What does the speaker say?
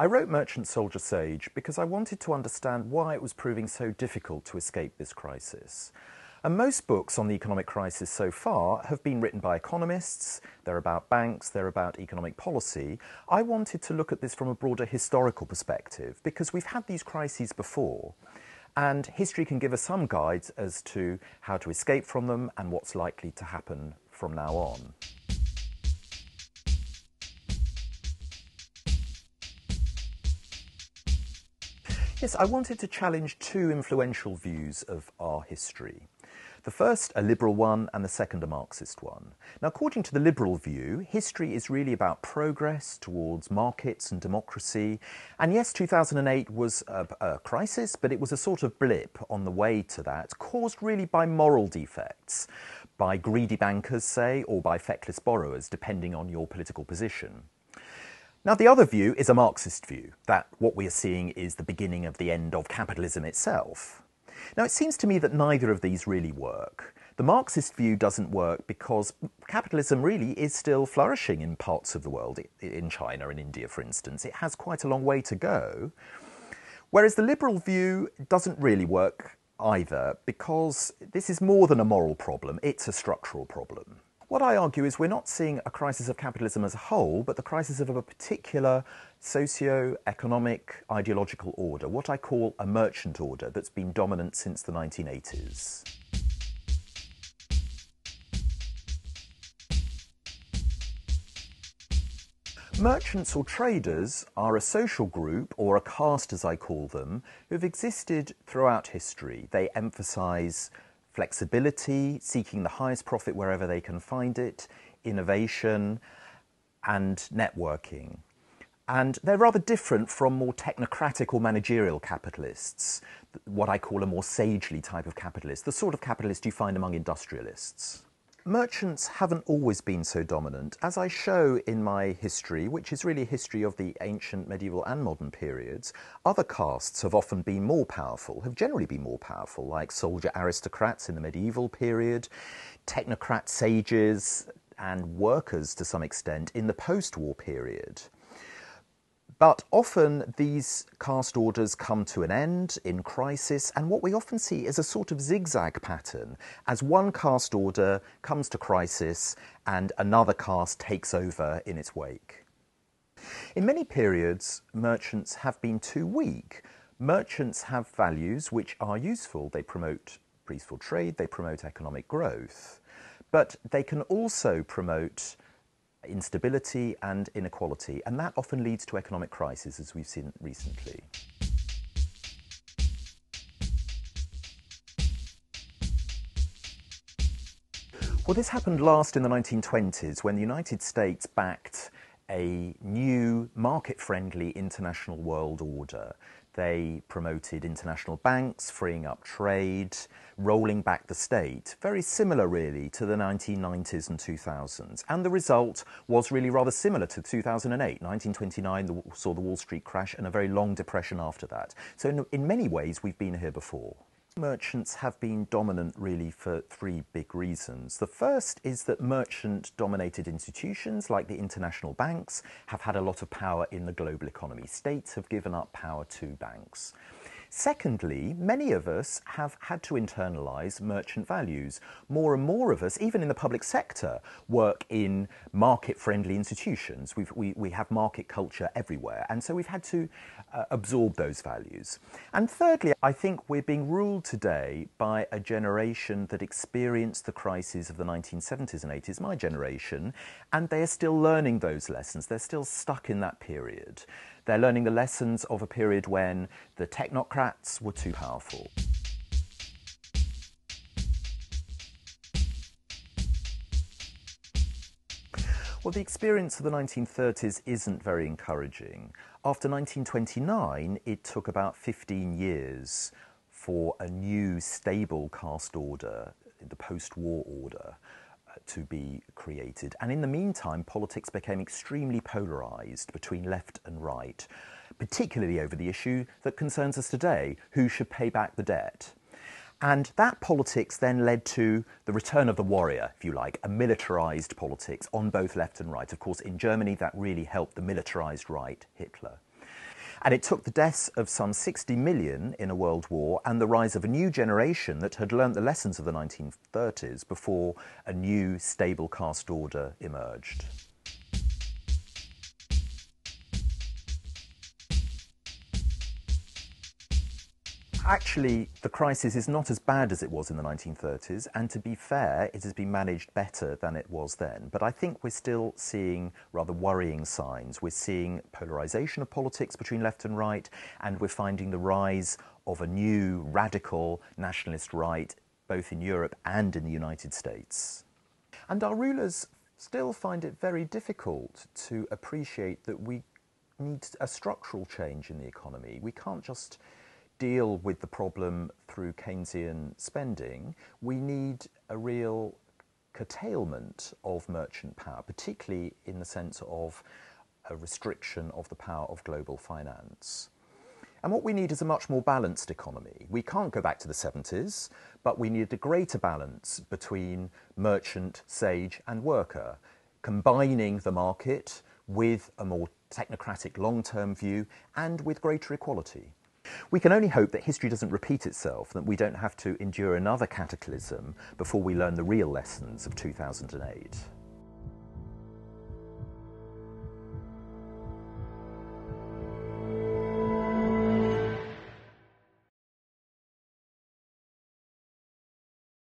I wrote Merchant Soldier Sage because I wanted to understand why it was proving so difficult to escape this crisis. And most books on the economic crisis so far have been written by economists, they're about banks, they're about economic policy. I wanted to look at this from a broader historical perspective because we've had these crises before. And history can give us some guides as to how to escape from them and what's likely to happen from now on. Yes, I wanted to challenge two influential views of our history. The first, a liberal one, and the second, a Marxist one. Now, according to the liberal view, history is really about progress towards markets and democracy. And yes, 2008 was a, a, crisis, but it was a sort of blip on the way to that, caused really by moral defects, by greedy bankers, say, or by feckless borrowers, depending on your political position. Now, the other view is a Marxist view, that what we are seeing is the beginning of the end of capitalism itself. Now, it seems to me that neither of these really work. The Marxist view doesn't work because capitalism really is still flourishing in parts of the world, in China and India, for instance. It has quite a long way to go. Whereas the liberal view doesn't really work either because this is more than a moral problem, it's a structural problem. What I argue is we're not seeing a crisis of capitalism as a whole, but the crisis of a particular socio-economic ideological order, what I call a merchant order that's been dominant since the 1980s. Merchants or traders are a social group, or a caste as I call them, who've existed throughout history. They emphasize flexibility, seeking the highest profit wherever they can find it, innovation, and networking. And they're rather different from more technocratic or managerial capitalists, what I call a more sagely type of capitalist, the sort of capitalist you find among industrialists. Merchants haven't always been so dominant. As I show in my history, which is really a history of the ancient, medieval, and modern periods, other castes have often been more powerful, have generally been more powerful, like soldier aristocrats in the medieval period, technocrat sages, and workers to some extent in the post war period. But often these caste orders come to an end in crisis, and what we often see is a sort of zigzag pattern as one caste order comes to crisis and another caste takes over in its wake. In many periods, merchants have been too weak. Merchants have values which are useful. They promote peaceful trade, they promote economic growth, but they can also promote instability and inequality, and that often leads to economic crisis, as we've seen recently. Well, this happened last in the 1920s when the United States backed a new market-friendly international world order they promoted international banks, freeing up trade, rolling back the state. Very similar, really, to the 1990s and 2000s. And the result was really rather similar to 2008. 1929 saw the Wall Street crash and a very long depression after that. So, in, in many ways, we've been here before. Merchants have been dominant really for three big reasons. The first is that merchant dominated institutions like the international banks have had a lot of power in the global economy. States have given up power to banks. Secondly, many of us have had to internalise merchant values. More and more of us, even in the public sector, work in market-friendly institutions. We've, we, we have market culture everywhere, and so we've had to uh, absorb those values. And thirdly, I think we're being ruled today by a generation that experienced the crises of the 1970s and 80s, my generation, and they are still learning those lessons. They're still stuck in that period. They're learning the lessons of a period when the technocrats were too powerful. Well, the experience of the 1930s isn't very encouraging. After 1929, it took about 15 years for a new stable caste order, the post-war order, to be created. And in the meantime, politics became extremely polarised between left and right, particularly over the issue that concerns us today who should pay back the debt? And that politics then led to the return of the warrior, if you like, a militarised politics on both left and right. Of course, in Germany, that really helped the militarised right, Hitler. And it took the deaths of some 60 million in a world war and the rise of a new generation that had learnt the lessons of the 1930s before a new stable caste order emerged. Actually, the crisis is not as bad as it was in the 1930s, and to be fair, it has been managed better than it was then. But I think we're still seeing rather worrying signs. We're seeing polarisation of politics between left and right, and we're finding the rise of a new radical nationalist right, both in Europe and in the United States. And our rulers still find it very difficult to appreciate that we need a structural change in the economy. We can't just deal with the problem through Keynesian spending, we need a real curtailment of merchant power, particularly in the sense of a restriction of the power of global finance. And what we need is a much more balanced economy. We can't go back to the 70s, but we need a greater balance between merchant, sage, and worker, combining the market with a more technocratic long term view and with greater equality. We can only hope that history doesn't repeat itself, that we don't have to endure another cataclysm before we learn the real lessons of 2008.